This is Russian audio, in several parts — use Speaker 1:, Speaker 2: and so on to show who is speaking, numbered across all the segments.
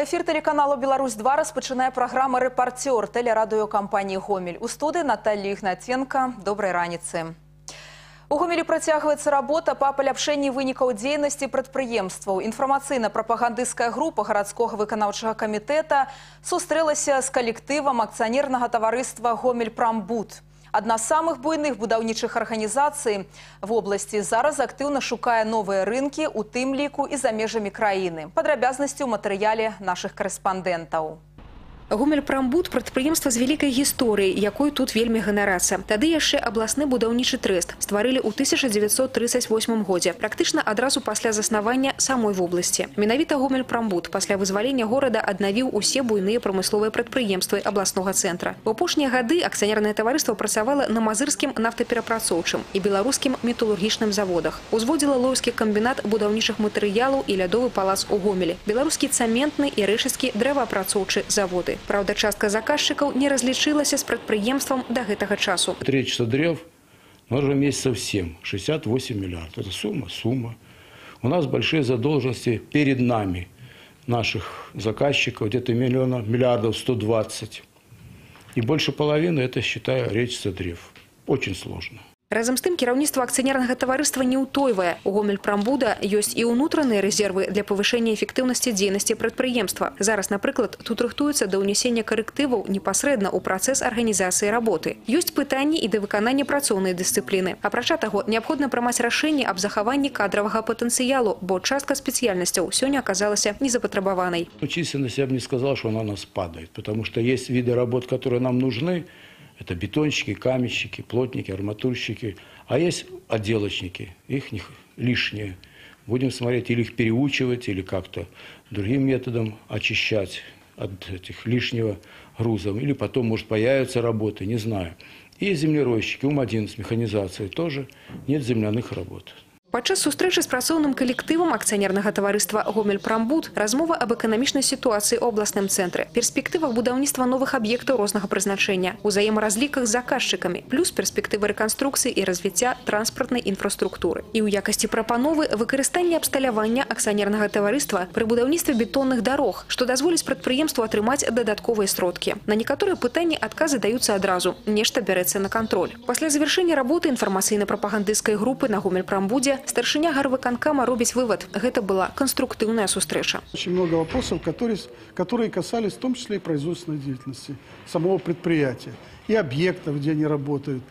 Speaker 1: Ефір телеканалу Білорусь 2 розпочинає програма Репортер телерадіокомпанії Гомель. У студії Наталія Ігнатенка. Доброї раніці. У Гомелі працягваецца работа па паляпшэнні вынікаў дзейнасці прадпрыемстваў. Інфармацыйна-прапагандысцкая група гарадскога выканаўчага камітэта сустрэлася з калектывам акцыянернага таварыства Гомель-Прамбуд. Адна з самых буйных будаўнічых арганізацый в обласці зараз актыўна шукае новыя рынкі, у тым ліку і за межамі краіны. Падрабязнасці ў матэрыяле нашых корэспандэнтаў.
Speaker 2: Гомель-Прамбуд – прадпрыемства з вялікай гісторыяй, якой тут вельмі ганарацца. Тады яшчэ абласны будаўнічы трэст стварылі ў 1938 годзе, практычна адразу пасля заснавання самой вобласці. Менавіта Гомель-Прамбуд пасля вызвалення горада аднавіў усе буйныя прамысловыя прадпрыемствы абласнога цэнтра. У апошнія гады акцыянернае таварыства працавала на мазырскім нафтаперапрацоўчым і беларускім металургічным заводах. Узводзіла лоўскі камбінат будаўнічых матэрыялаў і лядовы палац у Гомелі, беларускі цаментны і рэшыскі дрэваапрацоўчы заводы. Праўда, частка заказчыкаў не разлічылася з прадпрыемствам да гэтага часу.
Speaker 3: Речь древ нужно месяцев 7, 68 миллиардов. Это сумма, сумма. У нас большие задолженности перед нами, наших заказчиков, где-то миллиона, миллиардов 120. И больше половины, это, считаю, речь древ. Очень сложно.
Speaker 2: Разам з тым кіраўніцтва акцыянернага таварыства не ўтойвае. У Гомель-Прамбуда ёсць і ўнутраныя рэзервы для павышэння эфектыўнасці дзейнасці прадпрыемства. Зараз, напрыклад, тут рыхтуецца да ўнясення карэктываў непасрэдна ў працэс арганізацыі работы. Ёсць пытанні і да выканання працоўнай дысцыпліны. Апрача таго, неабходна прымаць рашэнне аб захаванні кадравага патэнцыялу, бо частка спецыяльнасцяў сёння аказалася незапатрабаванай.
Speaker 3: Численность я бы не сказал, что она у нас падает, потому что есть виды работ, которые нам нужны, это бетонщики, каменщики, плотники, арматурщики. А есть отделочники, их не лишние. Будем смотреть, или их переучивать, или как-то другим методом очищать от этих лишнего груза. Или потом, может, появятся работы, не знаю. И землеройщики, УМ-11, механизация тоже. Нет земляных работ.
Speaker 2: Падчас сустрэчы з працоўным калектывам акцыянернага таварыства Гомель-Прамбуд размова аб эканамічнай сітуацыі ў абласным цэнтры, перспектывах будаўніцтва новых аб'ектаў рознага прызначэння, узаемаразліках з заказчыкамі, плюс перспектывы рэканструкцыі і развіцця транспартнай інфраструктуры. І ў якасці прапановы выкарыстанне абсталявання акцыянернага таварыства пры будаўніцтве бетонных дарог, што дазволіць прадпрыемству атрымаць дадатковыя сродкі. На некаторыя пытанні адказы даюцца адразу, нешта бярэцца на кантроль. Пасля завяршэння работы інфармацыйна-прапагандысцкай групы на Гомель-Прамбудзе старшыня гарвыканкама робіць вывод. Гэта была конструктыўная сустрэча.
Speaker 4: Очень много вопросов, которые, которые касались в том числе и производственной деятельности самого предприятия, и объектов, где они работают,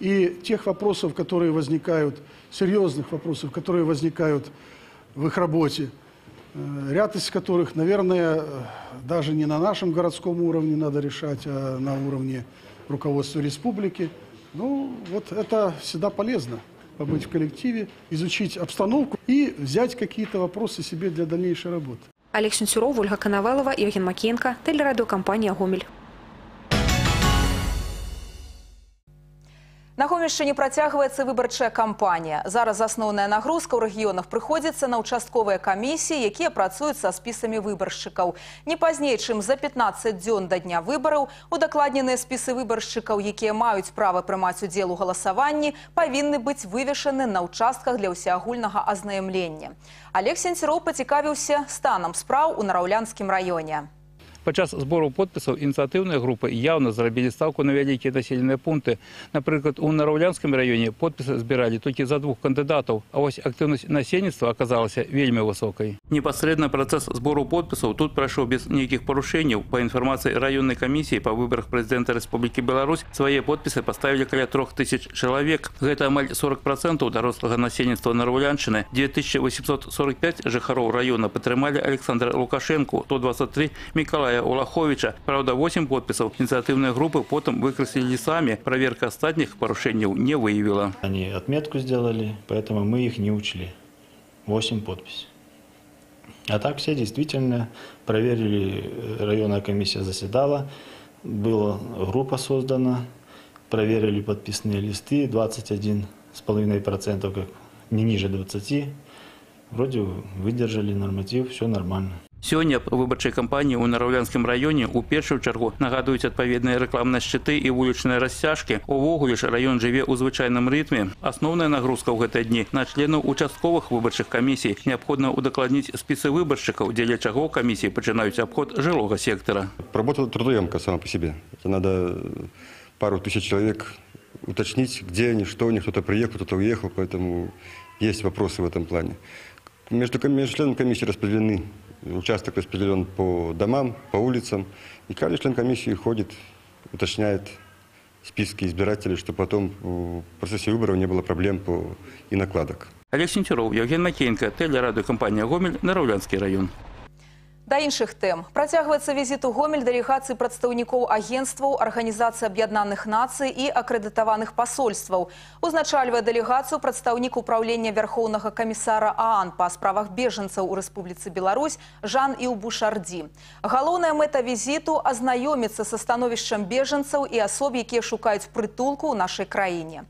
Speaker 4: и тех вопросов, которые возникают, серьезных вопросов, которые возникают в их работе, э, ряд из которых, наверное, даже не на нашем городском уровне надо решать, а на уровне руководства республики. Ну, вот это всегда полезно побыть в коллективе, изучить обстановку и взять какие-то вопросы себе для дальнейшей работы.
Speaker 2: Олег Сенцюров, Ольга Коновалова, Евген Макеенко, телерадиокомпания «Гомель».
Speaker 1: На Гомельшчыне працягваецца выбарчая кампанія. Зараз асноўная нагрузка ў рэгіёнах прыходзіцца на ўчастковыя камісіі, якія працуюць са спісамі выбаршчыкаў. Не пазней, чым за 15 дзён да дня выбараў, удакладненыя спісы выбаршчыкаў, якія маюць права прымаць удзел у галасаванні, павінны быць вывешаны на ўчастках для ўсеагульнага азнаямлення. Олег Сенцероў пацікавіўся станам спраў у нараўлянскім раёне.
Speaker 5: Падчас збору подпісаў ініцыятыўныя групы явна зрабілі стаўку на вялікія населеныя пункты. Напрыклад, у нараўлянскім раёне подпісы збіралі толькі за двух кандыдатаў, а вось актыўнасць насельніцтва аказалася вельмі высокай. Непасрэдна працэс збору подпісаў тут прайшоў без нейкіх парушэнняў. Па інфармацыі раённай камісіі па выбарах прэзідэнта Рэспублікі Беларусь свае подпісы паставілі каля трох тысяч чалавек. Гэта амаль 40 процентаў дарослага насельніцтва нараўлянчыны. 2845 жыхароў раёна падтрымалі Александра Лукашенко, 123 Миколая Николая Улаховича. Правда, 8 подписов инициативной группы потом выкреслили сами. Проверка остальных порушений не выявила.
Speaker 6: Они отметку сделали, поэтому мы их не учли. 8 подписей. А так все действительно проверили, районная комиссия заседала, была группа создана, проверили подписные листы, 21,5%, как не ниже 20%. Вроде выдержали норматив, все нормально.
Speaker 5: Сёння аб выбарчай кампаніі ў нараўлянскім раёне ў першую чаргу нагадваюць адпаведныя рэкламныя шчыты і вулічныя расцяжкі. Увогуле ж раён жыве ў звычайным рытме. Асноўная нагрузка ў гэтыя дні на членаў участковых выбарчых камісій. Неабходна удакладніць спісы выбаршчыкаў, дзеля чаго камісіі пачынаюць абход жылога сектара.
Speaker 7: Работа трудоемка сама по себе. Это надо пару тысяч человек уточнить, где они, что они, кто-то приехал, кто-то уехал, поэтому есть вопросы в этом плане. Между, ком- между членами комиссии распределены, участок распределен по домам, по улицам, и каждый член комиссии ходит, уточняет списки избирателей, чтобы потом в процессе выборов не было проблем по и накладок.
Speaker 5: Олег Сенцюров, Евген Макеенко, телерадиокомпанія «Гомель», Нараўлянскі раён.
Speaker 1: Да іншых тэм. Працягваецца візіт у Гомель дэлегацыі прадстаўнікоў агенцтваў, Арганізацыі Аб'яднаных Нацый і акрэдытаваных пасольстваў. Узначальвае дэлегацыю прадстаўнік управлення Вярхоўнага камісара ААН па справах бежанцаў у Рэспубліцы Беларусь Жан Іўбушардзі. Галоўная мэта візіту – азнаёміцца са становішчам бежанцаў і асоб, якія шукаюць прытулку ў нашай краіне.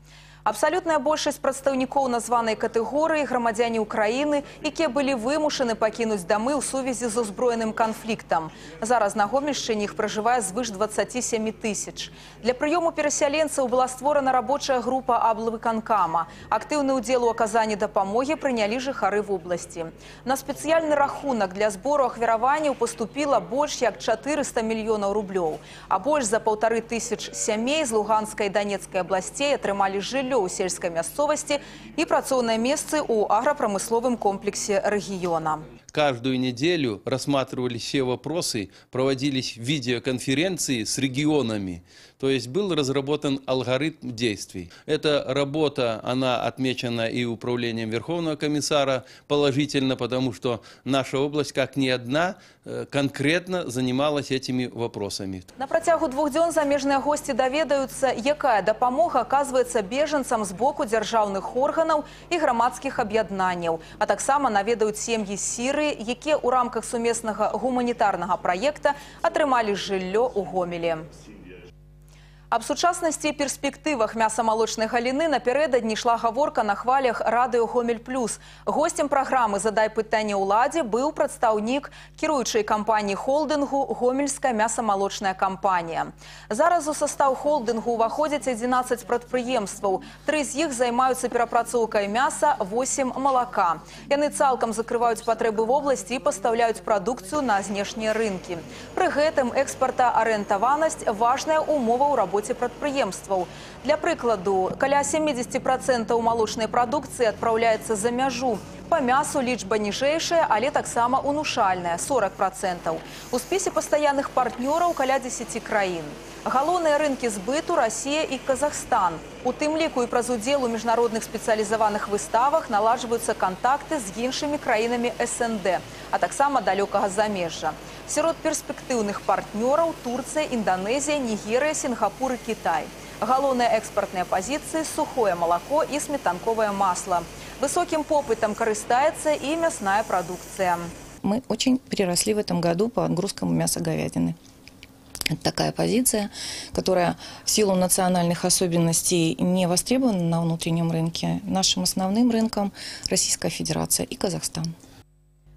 Speaker 1: Абсалютная большасць прадстаўнікоў названай катэгорыі грамадзяне ўкраіны, якія былі вымушаны пакінуць дамы ў сувязі з узброеным канфліктам. Зараз на Гомельшчыне іх пражывае звыш 27 тысяч. Для прыёму перасяленцаў была створана рабочая група аблвыканкама. Актыўны ўдзел у аказанні дапамогі прынялі жыхары вобласці. На спецыяльны рахунак для збору ахвяраванняў паступіла больш як 400 мільёнаў рублёў. А больш за паўтары тысяч сямей з Луганскай і Данецкай абласцей атрымалі жыллё ў сельскай мясцовасці і працоўныя месцы ў аграпрамысловым комплексе рэгіёна.
Speaker 8: Каждую неделю рассматривались все вопросы, проводились видеоконференции с регионами. То есть был разработан алгоритм действий. Эта работа, она отмечена и управлением Верховного комиссара положительно, потому что наша область, как ни одна, э, конкретно занималась этими вопросами.
Speaker 1: На працягу двух дзён замежныя госці даведаюцца, якая дапамога аказваецца бежанцам з боку дзяржаўных органаў і грамадскіх аб'яднанняў, а таксама наведаюць сем'і з Сірыі, якія ў рамках сумеснага гуманітарнага праекта атрымалі жыллё ў Гомелі. Аб сучаснасці і перспектывах мяса-малочнай галіны напярэдадні ішла гаворка на хвалях радыё Гомель Плюс. Госцем праграмы «Задай пытанне ўладзе» быў прадстаўнік кіруючай кампаніі холдынгу «Гомельская мяса-малочная кампанія». Зараз у састаў холдынгу ўваходзяць 11 прадпрыемстваў. Тры з іх займаюцца перапрацоўкай мяса, 8 – малака. Яны цалкам закрываюць патрэбы вобласці і пастаўляюць прадукцыю на знешнія рынкі. Пры гэтым экспартаарыентаванасць – важная ўмова ў рабоце рабоце прадпрыемстваў. Для прыкладу, каля 70% малочнай прадукцыі адпраўляецца за мяжу. Па мясу лічба ніжэйшая, але таксама унушальная – 40%. У спісе пастаянных партнёраў каля 10 краін. Галоўныя рынкі збыту – Расія і Казахстан. У тым ліку і праз удзел у міжнародных спецыялізаваных выставах наладжваюцца кантакты з іншымі краінамі СНД, а таксама далёкага замежжа. Сярод перспектыўных партнёраў – Турцыя, Інданезія, Нігерыя, Сінгапур і Кітай. Галоўныя экспартныя пазіцыі – сухое малако і сметанковае масло. Высоким попытом карыстается и мясная продукция.
Speaker 9: Мы очень приросли в этом году по отгрузкам мяса говядины. Это такая позиция, которая в силу национальных особенностей не востребована на внутреннем рынке. Нашим основным рынком Российская Федерация и Казахстан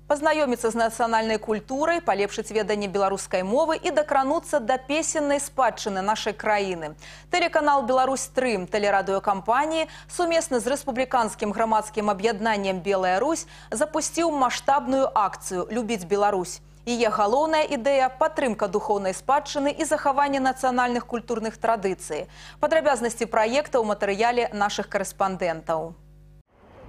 Speaker 1: Пазнаёміцца з нацыянальнай культурай, палепшыць веданне беларускай мовы і дакрануцца да песеннай спадчыны нашай краіны. Тэлеканал Беларусь-3 тэлерадыёкампаніі сумесна з рэспубліканскім грамадскім аб'яднаннем Белая Русь запусціў маштабную акцыю «Любіць Беларусь». Яе галоўная ідэя – падтрымка духоўнай спадчыны і захаванне нацыянальных культурных традыцый. Падрабязнасці праекта ў матэрыяле нашых карэспандэнтаў.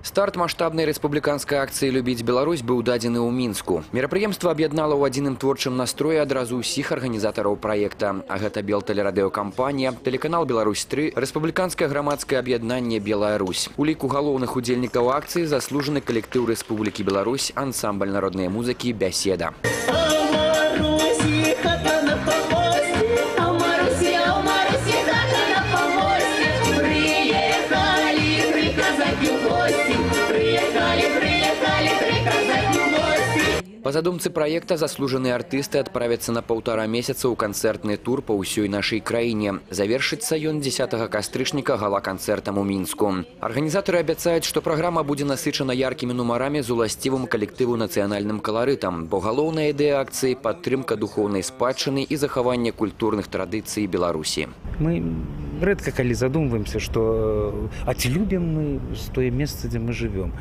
Speaker 10: Старт маштабнай рэспубліканскай акцыі любіць Беларусь быў дадзены ў мінску. Мерапрыемства аб'яднала ў адзіным творчым настроі адразу ўсіх арганізатараў праекта. А гэта белтэлерадыёкампанія, тэлеканал Беларусь-3, рэспубліканскае грамадскае аб'яднанне Белая Русь. У ліку галоўных удзельнікаў акцыі заслужаны калектыў Рэспублікі Беларусь, ансамбль народнай музыкі «Бяседа». По задумце проекта заслуженные артисты отправятся на полтора месяца ў канцэртны тур по ўсёй нашай краіне. Завершыцца ён 10 кастрычніка гала-канцэртам у Мінску. Арганізатары абяцаюць, што праграма будзе насычана яркімі нумарамі з уласцівым калектыву нацыянальным каларытам, бо галоўная ідэя акцыі падтрымка духоўнай спадчыны і захаванне культурных традыцый Беларусі.
Speaker 11: Мы редко коли задумываемся, что э, а ці любим мы тое месца, дзе мы живем.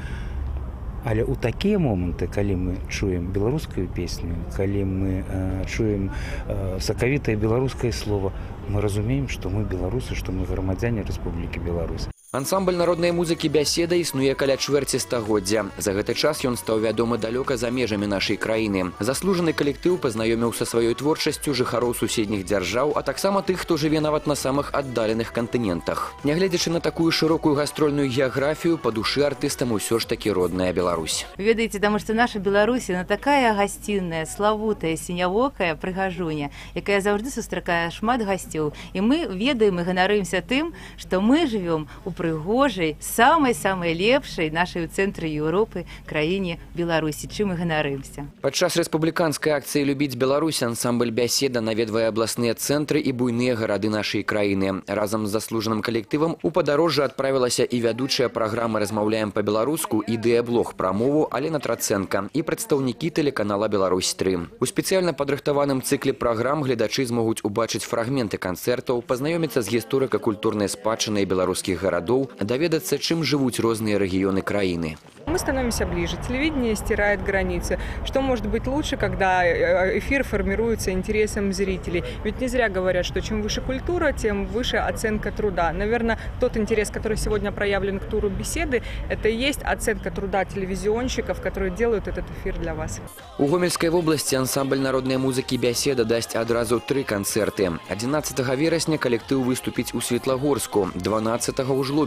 Speaker 11: Але ў такія моманты, калі мы чуем беларускую песню, калі мы э, чуем э, сакавітае беларускае слово, мы разумеем, што мы беларусы, што мы грамадзяне Рэспублікі Беларусь.
Speaker 10: Ансамбль народнай музыкі бяседа існуе каля чвэрці стагоддзя. За гэты час ён стаў вядомы далёка за межамі нашай краіны. Заслужаны калектыў пазнаёміў са сваёй творчасцю жыхароў суседніх дзяржаў, а таксама тых, хто жыве нават на самых аддаленых кантынентах. Нягледзячы на такую шырокую гастрольную геаграфію, па душы артыстам усё ж такі родная Беларусь.
Speaker 12: Ведаеце, таму што наша Беларусь яна такая гасцінная, славутая, сінявокая прыгажуня, якая заўжды сустракае шмат гасцёў. І мы ведаем і ганарымся тым, што мы жывём у прыгожай, самай-самай лепшай нашай у цэнтры Еўропы краіне Беларусі, чым мы ганарымся.
Speaker 10: Падчас рэспубліканскай акцыі любіць Беларусь ансамбль бяседа наведвае абласныя цэнтры і буйныя гарады нашай краіны. Разам з заслужаным калектывам у падарожжа адправілася і вядучая праграма размаўляем па-беларуску ідэя-блог пра мову Алена Трацэнка і прадстаўнікі тэлеканала Беларусь-3. У спецыяльна падрыхтаваным цыкле праграм гледачы змогуць убачыць фрагменты канцэртаў, пазнаёміцца з гісторыка-культурнай спадчынай беларускіх гарадоў, даведацца, чым жывуць розныя рэгіёны краіны.
Speaker 13: Мы становимся ближе. Телевидение стирает границы. Что может быть лучше, когда э, эфир формируется интересом зрителей? Ведь не зря говорят, что чем выше культура, тем выше оценка труда. Наверное, тот интерес, который сегодня проявлен к туру беседы, это и есть оценка труда телевизионщиков, которые делают этот эфир для вас.
Speaker 10: У Гомельской области ансамбль народной музыки «Беседа» даст одразу три концерты. 11 вересня коллектив выступить у Светлогорску, 12 у Жлобине,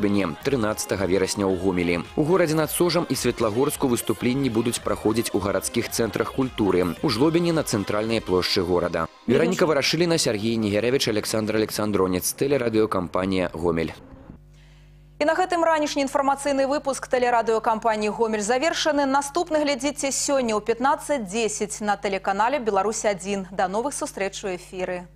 Speaker 10: 13 вересня у Гомелі. У городе над Сожем і Светлагорску выступленні будуць праходзіць у гарадскіх цэнтрах культуры. У Жлобіне на цэнтральнай плошчы горада. Вераніка Варашыліна, Сергей Нігеревич, Александр Александронец, тэлерадыёкампанія «Гомель».
Speaker 1: І на гэтым ранішні інфармацыйны выпуск тэлерадыёкампаніі «Гомель» завершаны. Наступны глядзіце сёння ў 15.10 на тэлеканале «Беларусь-1». Да новых сустрэч у эфіры.